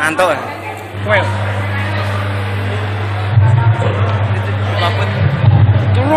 Ngantuk. Eh. Well. Laput. Turun